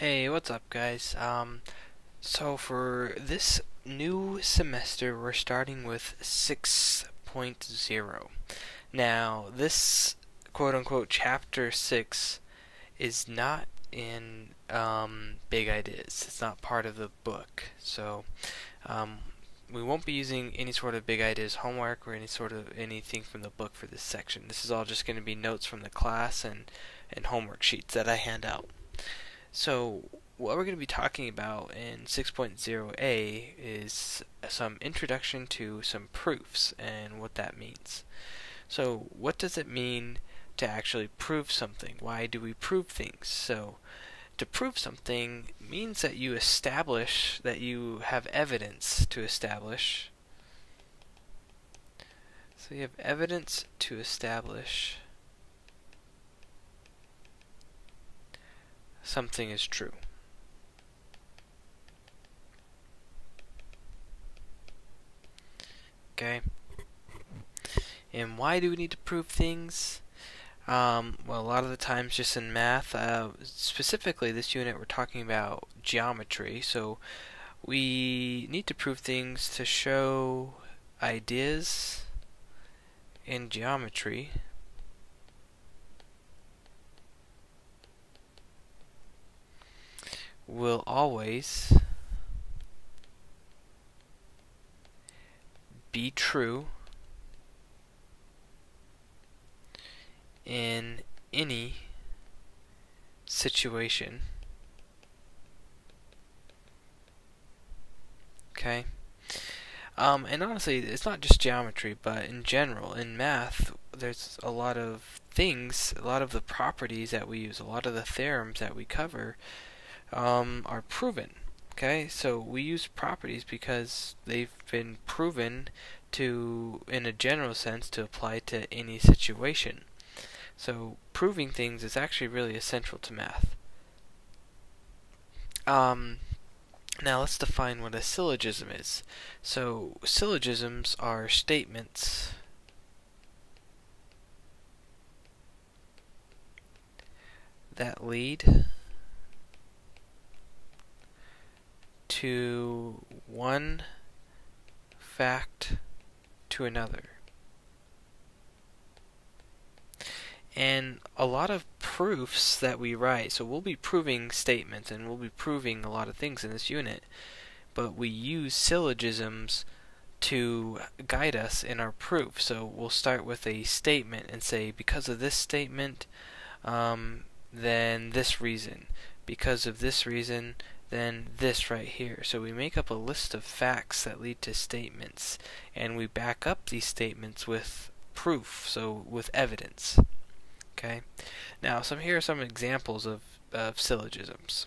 Hey, what's up guys? Um, so for this new semester we're starting with 6.0. Now, this quote-unquote chapter 6 is not in um, Big Ideas. It's not part of the book. So, um, we won't be using any sort of Big Ideas homework or any sort of anything from the book for this section. This is all just going to be notes from the class and, and homework sheets that I hand out. So what we're going to be talking about in 6.0a is some introduction to some proofs and what that means. So what does it mean to actually prove something? Why do we prove things? So to prove something means that you establish that you have evidence to establish. So you have evidence to establish something is true. Okay. And why do we need to prove things? Um, well, a lot of the times just in math, uh, specifically this unit we're talking about geometry, so we need to prove things to show ideas in geometry will always be true in any situation. Okay? Um, and honestly, it's not just geometry, but in general, in math, there's a lot of things, a lot of the properties that we use, a lot of the theorems that we cover um, are proven. Okay, so we use properties because they've been proven to, in a general sense, to apply to any situation. So proving things is actually really essential to math. Um, now let's define what a syllogism is. So syllogisms are statements that lead to one fact to another. And a lot of proofs that we write, so we'll be proving statements and we'll be proving a lot of things in this unit, but we use syllogisms to guide us in our proof. So we'll start with a statement and say, because of this statement, um, then this reason. Because of this reason, then this right here. So we make up a list of facts that lead to statements, and we back up these statements with proof, so with evidence. Okay. Now, some here are some examples of, of syllogisms.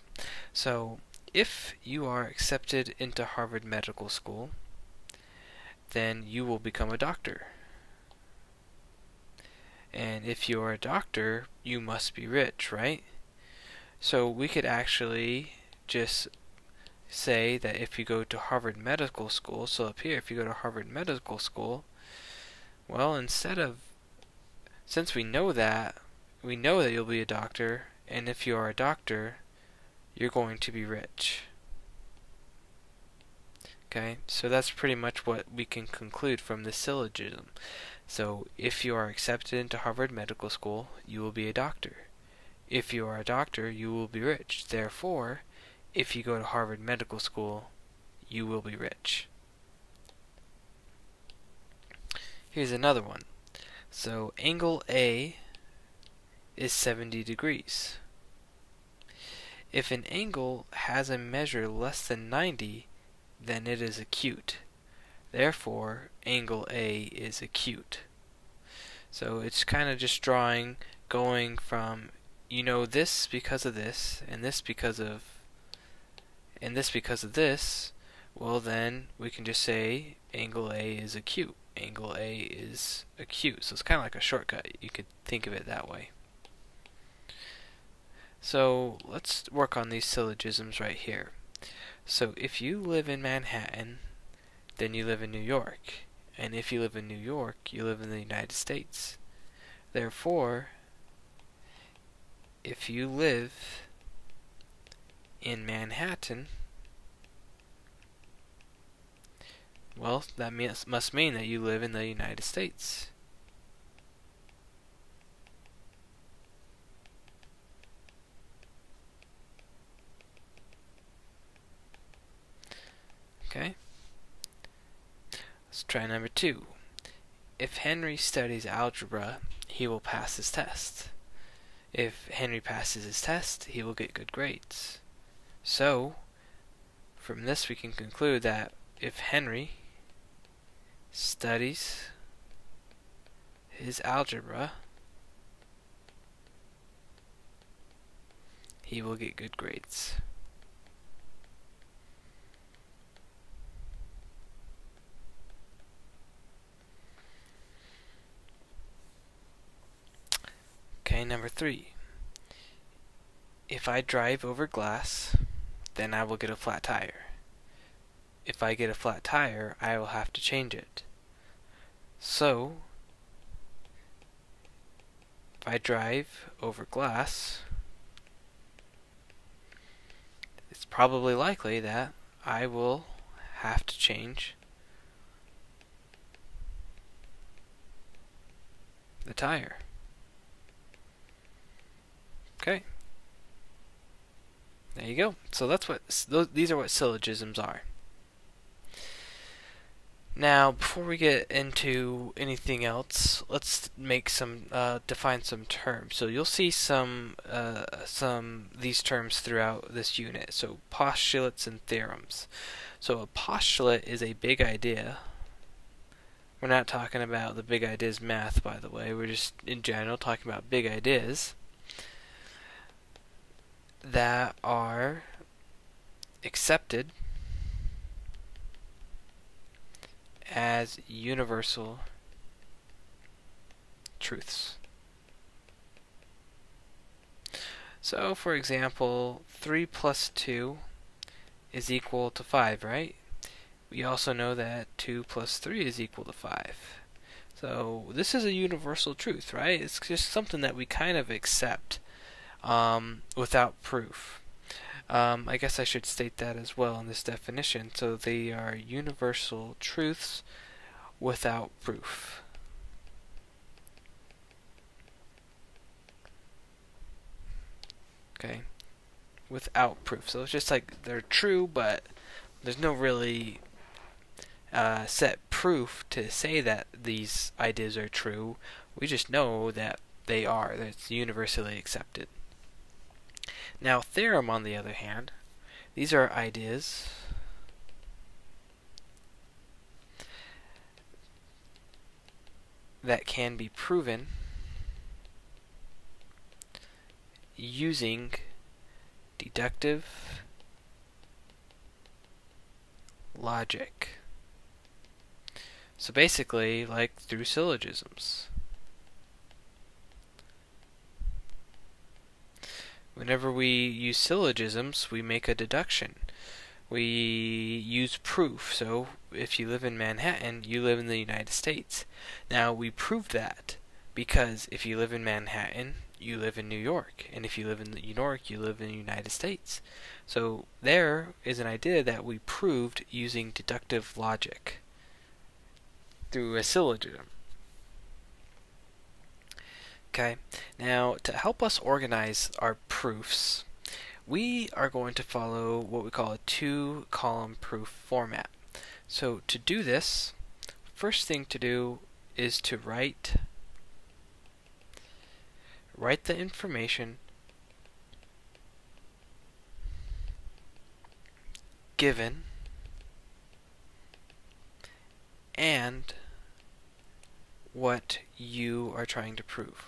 So, if you are accepted into Harvard Medical School, then you will become a doctor. And if you are a doctor, you must be rich, right? So we could actually just say that if you go to Harvard Medical School, so up here, if you go to Harvard Medical School, well, instead of, since we know that, we know that you'll be a doctor, and if you are a doctor, you're going to be rich. Okay, so that's pretty much what we can conclude from the syllogism. So, if you are accepted into Harvard Medical School, you will be a doctor. If you are a doctor, you will be rich. Therefore, if you go to Harvard Medical School, you will be rich. Here's another one. So angle A is 70 degrees. If an angle has a measure less than 90, then it is acute. Therefore, angle A is acute. So it's kind of just drawing, going from, you know, this because of this, and this because of and this because of this, well then we can just say angle A is acute. Angle A is acute. So it's kind of like a shortcut. You could think of it that way. So let's work on these syllogisms right here. So if you live in Manhattan, then you live in New York. And if you live in New York, you live in the United States. Therefore, if you live in Manhattan, well, that must mean that you live in the United States. Okay. Let's try number two. If Henry studies algebra, he will pass his test. If Henry passes his test, he will get good grades. So, from this we can conclude that if Henry studies his algebra, he will get good grades. Okay, number three. If I drive over glass, then I will get a flat tire. If I get a flat tire, I will have to change it. So, if I drive over glass, it's probably likely that I will have to change the tire. Okay. There you go. So that's what these are what syllogisms are. Now, before we get into anything else, let's make some uh, define some terms. So you'll see some uh, some these terms throughout this unit. So postulates and theorems. So a postulate is a big idea. We're not talking about the big ideas math, by the way. We're just in general talking about big ideas that are accepted as universal truths. So, for example, 3 plus 2 is equal to 5, right? We also know that 2 plus 3 is equal to 5. So, this is a universal truth, right? It's just something that we kind of accept um, without proof. Um, I guess I should state that as well in this definition. So they are universal truths without proof. Okay, without proof. So it's just like they're true, but there's no really uh, set proof to say that these ideas are true. We just know that they are. That's universally accepted. Now, theorem, on the other hand, these are ideas that can be proven using deductive logic. So basically, like through syllogisms. Whenever we use syllogisms, we make a deduction. We use proof. So, if you live in Manhattan, you live in the United States. Now, we prove that because if you live in Manhattan, you live in New York. And if you live in New York, you live in the United States. So, there is an idea that we proved using deductive logic through a syllogism. Okay, now to help us organize our proofs, we are going to follow what we call a two column proof format. So to do this, first thing to do is to write write the information given and what you are trying to prove.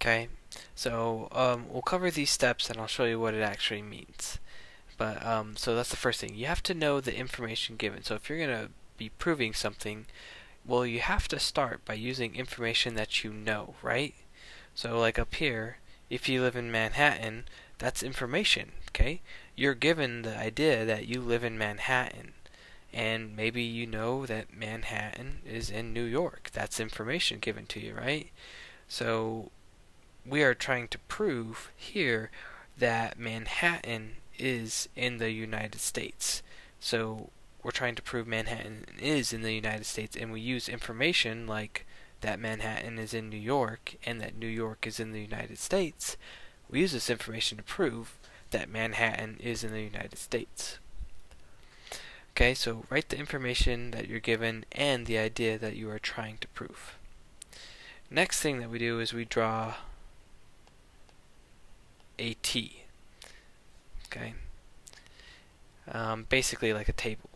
Okay, so um, we'll cover these steps and I'll show you what it actually means. But um, so that's the first thing. You have to know the information given. So if you're going to be proving something, well, you have to start by using information that you know, right? So like up here, if you live in Manhattan, that's information, okay? You're given the idea that you live in Manhattan. and maybe you know that Manhattan is in New York. That's information given to you, right? So we are trying to prove here that Manhattan is in the United States. So we're trying to prove Manhattan is in the United States, and we use information like that Manhattan is in New York and that New York is in the United States. We use this information to prove that Manhattan is in the United States. Okay, so write the information that you're given and the idea that you are trying to prove. Next thing that we do is we draw a T. Okay, um, basically like a table.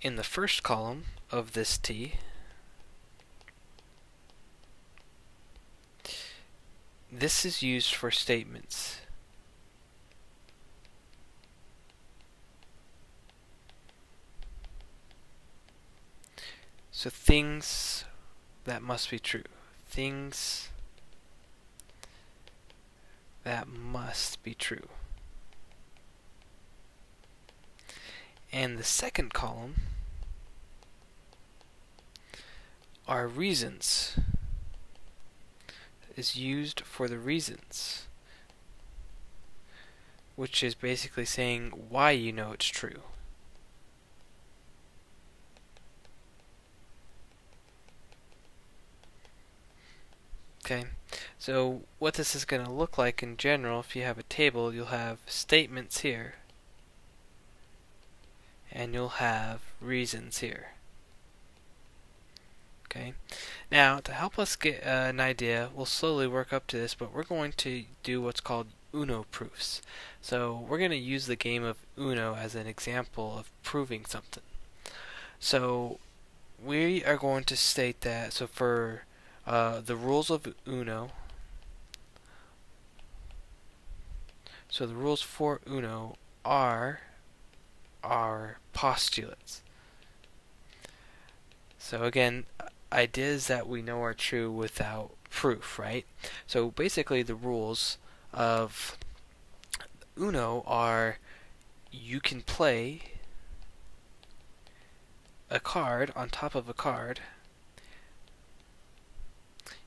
In the first column of this T, this is used for statements. So things that must be true. Things that must be true. And the second column are reasons is used for the reasons which is basically saying why you know it's true. Okay, so what this is going to look like in general, if you have a table, you'll have statements here, and you'll have reasons here. Okay, now to help us get uh, an idea, we'll slowly work up to this, but we're going to do what's called UNO proofs. So we're going to use the game of UNO as an example of proving something. So we are going to state that, so for uh, the rules of UNO, so the rules for UNO are our postulates. So again, ideas that we know are true without proof, right? So basically the rules of Uno are you can play a card on top of a card.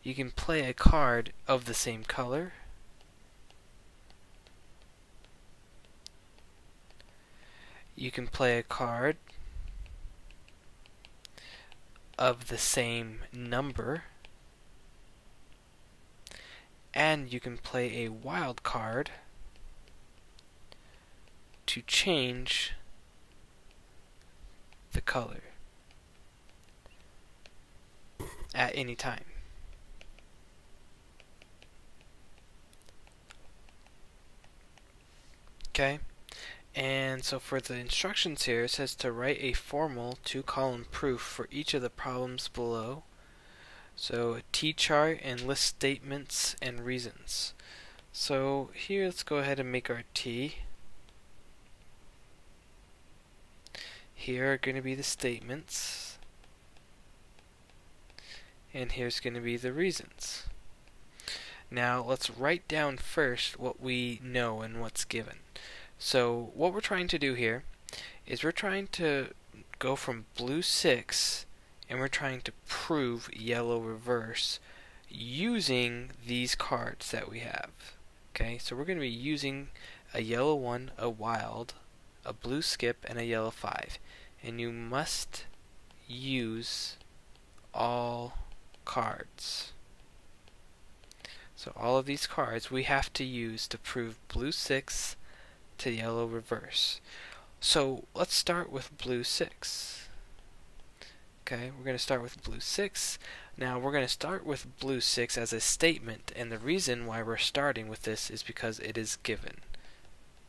You can play a card of the same color. You can play a card of the same number and you can play a wild card to change the color at any time. Okay? And so for the instructions here, it says to write a formal two-column proof for each of the problems below. So a T-chart and list statements and reasons. So here let's go ahead and make our T. Here are going to be the statements. And here's going to be the reasons. Now let's write down first what we know and what's given. So what we're trying to do here is we're trying to go from blue 6 and we're trying to prove yellow reverse using these cards that we have. Okay, so we're going to be using a yellow 1, a wild, a blue skip, and a yellow 5. And you must use all cards. So all of these cards we have to use to prove blue 6, to yellow reverse. So let's start with blue 6. Okay, we're going to start with blue 6. Now we're going to start with blue 6 as a statement, and the reason why we're starting with this is because it is given.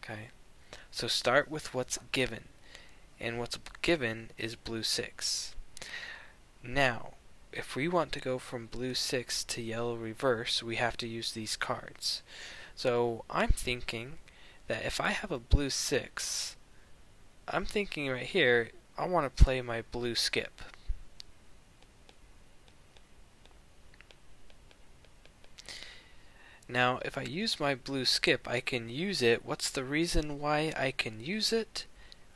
Okay, so start with what's given, and what's given is blue 6. Now, if we want to go from blue 6 to yellow reverse, we have to use these cards. So I'm thinking that if I have a blue 6, I'm thinking right here, I want to play my blue skip. Now, if I use my blue skip, I can use it. What's the reason why I can use it?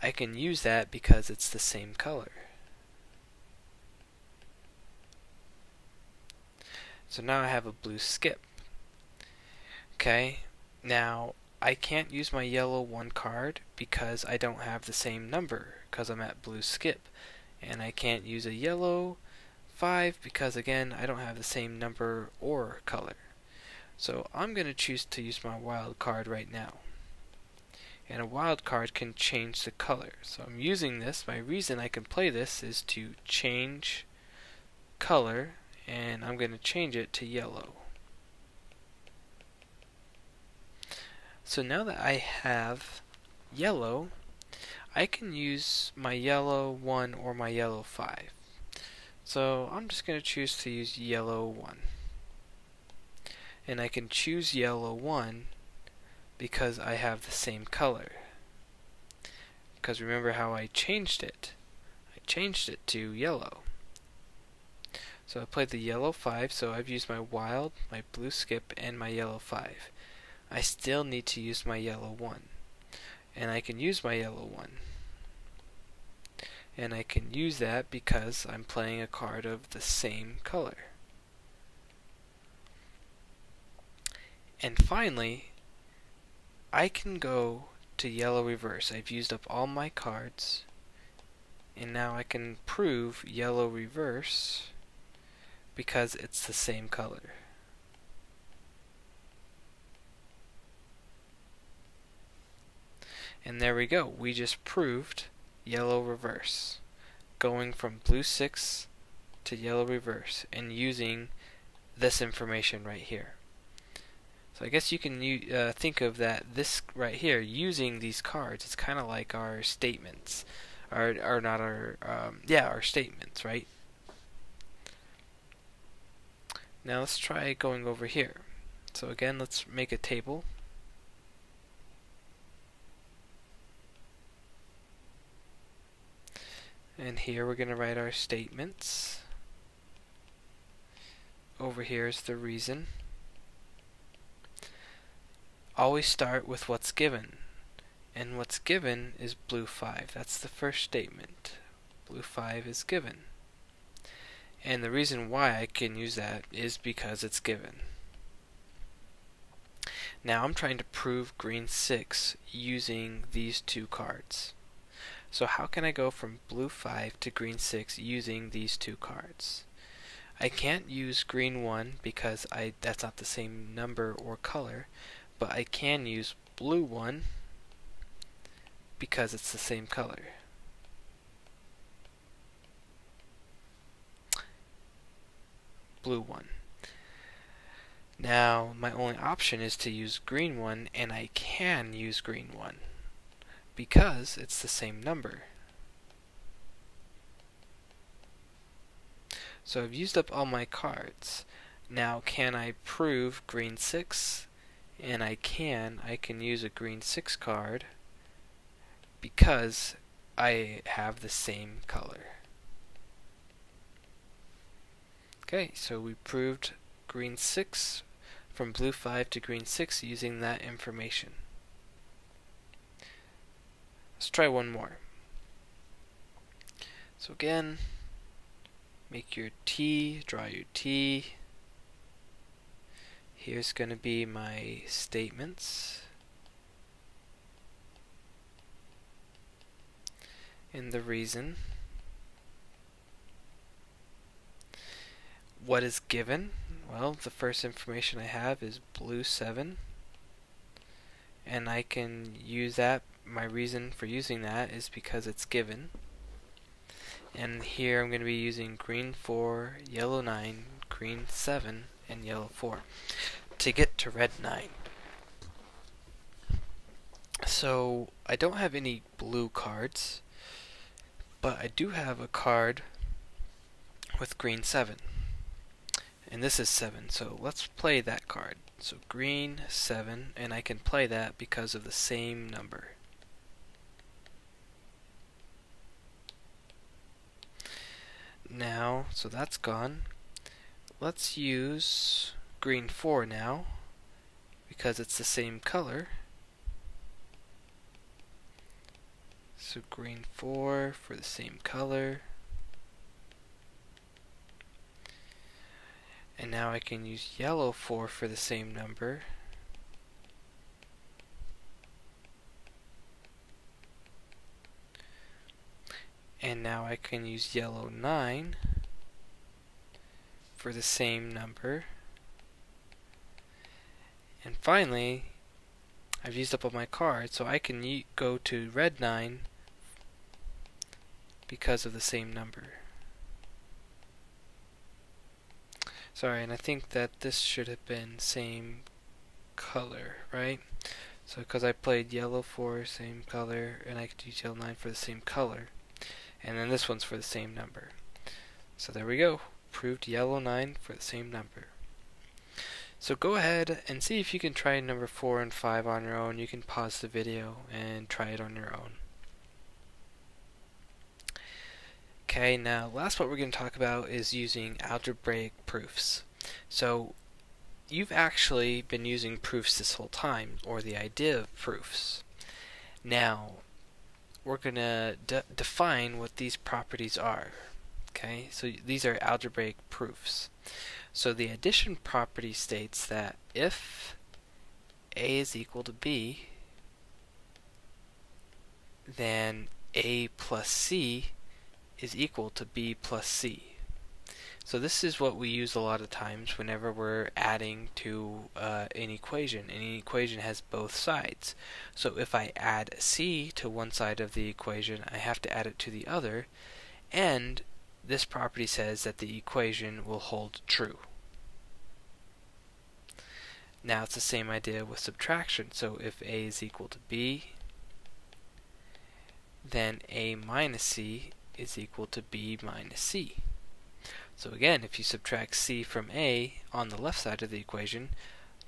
I can use that because it's the same color. So now I have a blue skip. Okay, now I can't use my yellow 1 card because I don't have the same number because I'm at blue skip. And I can't use a yellow 5 because again I don't have the same number or color. So I'm going to choose to use my wild card right now. And a wild card can change the color. So I'm using this. My reason I can play this is to change color and I'm going to change it to yellow. So now that I have yellow, I can use my yellow 1 or my yellow 5. So I'm just going to choose to use yellow 1. And I can choose yellow 1 because I have the same color. Because remember how I changed it? I changed it to yellow. So I played the yellow 5, so I've used my wild, my blue skip, and my yellow 5. I still need to use my yellow 1. And I can use my yellow 1. And I can use that because I'm playing a card of the same color. And finally, I can go to yellow reverse. I've used up all my cards. And now I can prove yellow reverse because it's the same color. And there we go. We just proved yellow reverse. Going from blue 6 to yellow reverse and using this information right here. So I guess you can uh, think of that this right here using these cards. It's kind of like our statements, or or not our um, yeah our statements, right? Now let's try going over here. So again, let's make a table. And here we're going to write our statements. Over here is the reason. Always start with what's given. And what's given is blue 5. That's the first statement. Blue 5 is given. And the reason why I can use that is because it's given. Now I'm trying to prove green 6 using these two cards. So how can I go from blue 5 to green 6 using these two cards? I can't use green 1 because I that's not the same number or color, but I can use blue 1 because it's the same color. blue one. Now, my only option is to use green one, and I can use green one because it's the same number. So I've used up all my cards. Now, can I prove green 6? And I can. I can use a green 6 card because I have the same color. Okay, so we proved green 6 from blue 5 to green 6 using that information. Let's try one more. So again, make your T, draw your T. Here's going to be my statements. And the reason. what is given? Well, the first information I have is blue 7 and I can use that. My reason for using that is because it's given. And here I'm going to be using green 4, yellow 9, green 7, and yellow 4 to get to red 9. So I don't have any blue cards, but I do have a card with green 7 and this is 7 so let's play that card so green 7 and I can play that because of the same number now so that's gone let's use green 4 now because it's the same color So green 4 for the same color. And now I can use yellow 4 for the same number. And now I can use yellow 9 for the same number. And finally, I've used up all my cards, so I can go to red 9 because of the same number. Sorry, and I think that this should have been same color, right? So because I played yellow 4 same color, and I could use yellow 9 for the same color. And then this one's for the same number. So there we go. Proved yellow 9 for the same number. So go ahead and see if you can try number 4 and 5 on your own. You can pause the video and try it on your own. Okay, now last what we're going to talk about is using algebraic proofs. So you've actually been using proofs this whole time, or the idea of proofs. Now, we're going to de define what these properties are. Okay, so these are algebraic proofs. So the addition property states that if A is equal to B, then A plus C is equal to B plus C. So this is what we use a lot of times whenever we're adding to uh, an equation. An equation has both sides. So if I add c to one side of the equation, I have to add it to the other, and this property says that the equation will hold true. Now it's the same idea with subtraction. So if a is equal to b, then a minus c is equal to b minus c. So again, if you subtract c from a on the left side of the equation,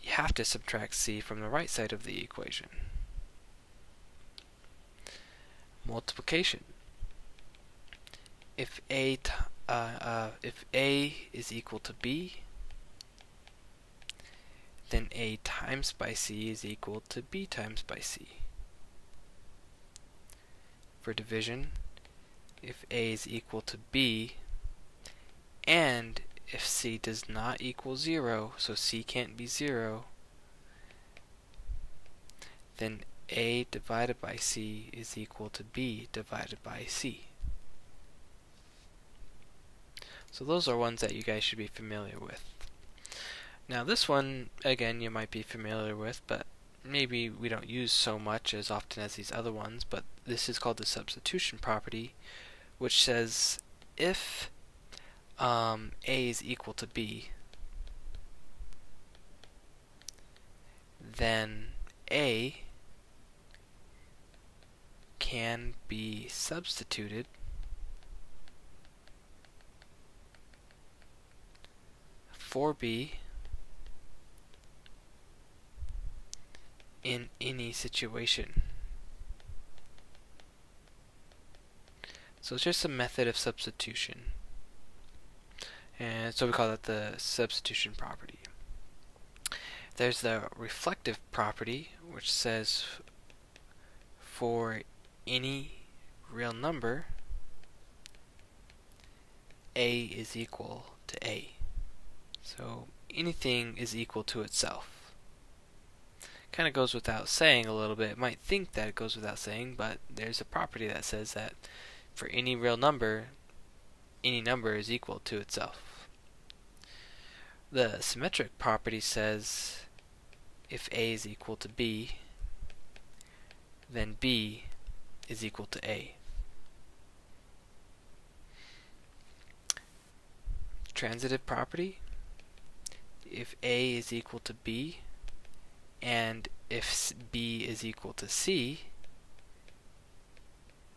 you have to subtract c from the right side of the equation. Multiplication. If a uh, uh, if a is equal to b, then a times by c is equal to b times by c. For division, if a is equal to b, and if c does not equal 0, so c can't be 0, then a divided by c is equal to b divided by c. So those are ones that you guys should be familiar with. Now this one, again, you might be familiar with, but maybe we don't use so much as often as these other ones, but this is called the substitution property, which says if um, A is equal to B, then A can be substituted for B in any situation. So it's just a method of substitution. And so we call that the substitution property. There's the reflexive property, which says for any real number, A is equal to A. So anything is equal to itself. Kind of goes without saying a little bit. It might think that it goes without saying, but there's a property that says that for any real number, any number is equal to itself. The symmetric property says if A is equal to B, then B is equal to A. Transitive property, if A is equal to B, and if B is equal to C,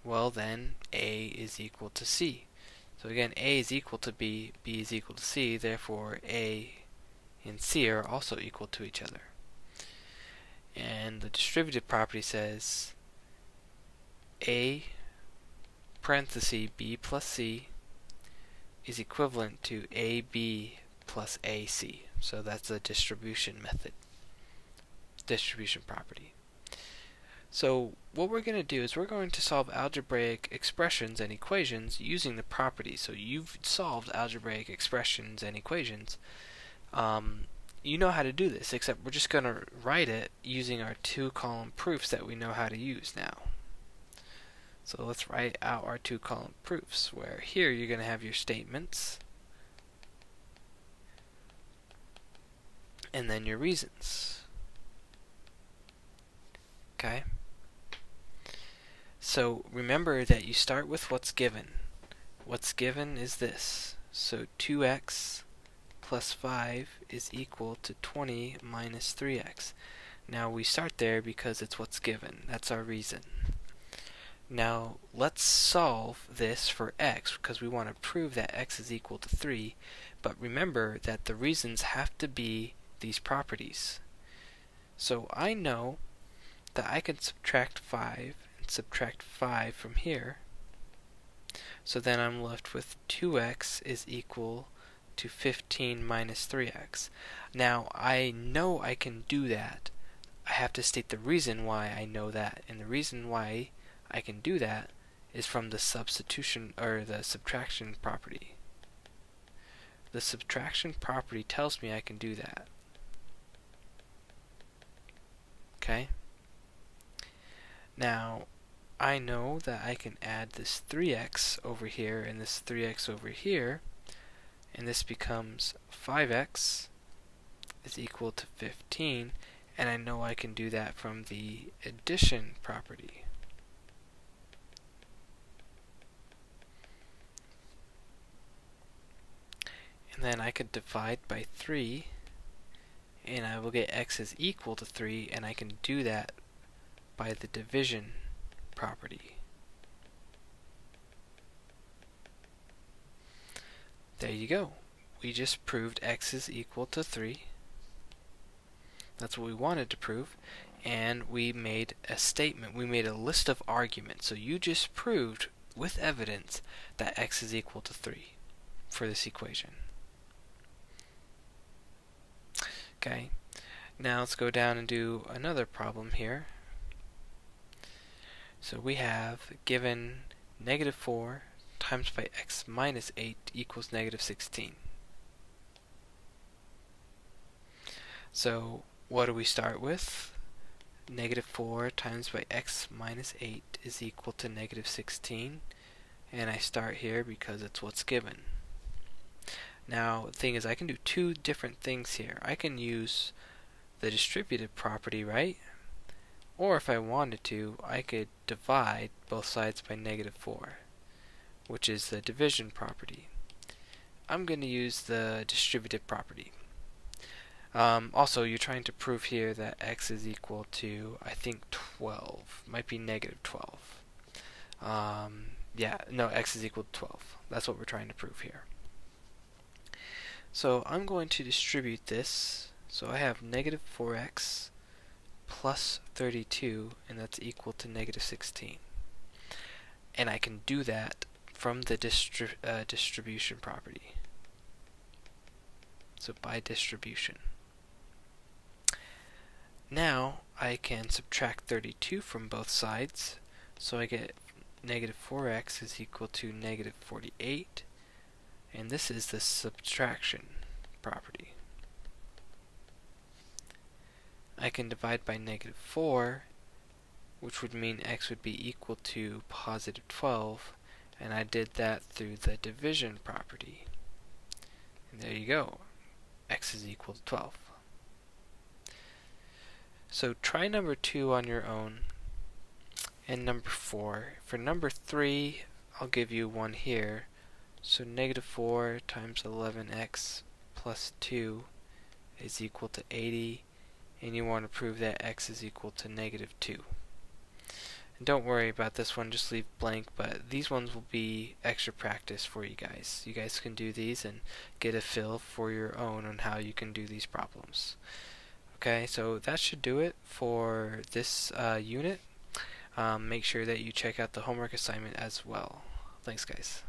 well then A is equal to C. So again, A is equal to B, B is equal to C, therefore A and C are also equal to each other. And the distributive property says A parenthesis B plus C is equivalent to AB plus AC. So that's the distribution method, distribution property. So what we're going to do is we're going to solve algebraic expressions and equations using the properties. So you've solved algebraic expressions and equations. Um, you know how to do this, except we're just going to write it using our two column proofs that we know how to use now. So let's write out our two column proofs, where here you're going to have your statements, and then your reasons. Okay? So remember that you start with what's given. What's given is this. So 2x plus 5 is equal to 20 minus 3x. Now we start there because it's what's given. That's our reason. Now let's solve this for x because we want to prove that x is equal to 3. But remember that the reasons have to be these properties. So I know that I can subtract 5 subtract 5 from here. So then I'm left with 2x is equal to 15 minus 3x. Now, I know I can do that. I have to state the reason why I know that. And the reason why I can do that is from the substitution or the subtraction property. The subtraction property tells me I can do that. Okay? Now, I know that I can add this 3x over here and this 3x over here, and this becomes 5x is equal to 15, and I know I can do that from the addition property. And then I could divide by 3, and I will get x is equal to 3, and I can do that by the division property. There you go. We just proved x is equal to 3. That's what we wanted to prove. And we made a statement. We made a list of arguments. So you just proved with evidence that x is equal to 3 for this equation. Okay. Now let's go down and do another problem here. So we have given negative 4 times by x minus 8 equals negative 16. So what do we start with? Negative 4 times by x minus 8 is equal to negative 16. And I start here because it's what's given. Now, the thing is, I can do two different things here. I can use the distributive property, right? Or if I wanted to, I could divide both sides by negative 4, which is the division property. I'm going to use the distributive property. Um, also, you're trying to prove here that x is equal to, I think, 12. Might be negative 12. Um, yeah, no, x is equal to 12. That's what we're trying to prove here. So I'm going to distribute this. So I have negative 4x plus 32, and that's equal to negative 16. And I can do that from the distri uh, distribution property. So by distribution. Now I can subtract 32 from both sides, so I get negative 4x is equal to negative 48, and this is the subtraction property. I can divide by negative 4, which would mean x would be equal to positive 12, and I did that through the division property. And there you go. x is equal to 12. So try number 2 on your own, and number 4. For number 3, I'll give you one here. So negative 4 times 11x plus 2 is equal to 80 and you want to prove that x is equal to negative 2. And don't worry about this one, just leave blank, but these ones will be extra practice for you guys. You guys can do these and get a feel for your own on how you can do these problems. Okay, so that should do it for this uh, unit. Um, make sure that you check out the homework assignment as well. Thanks guys.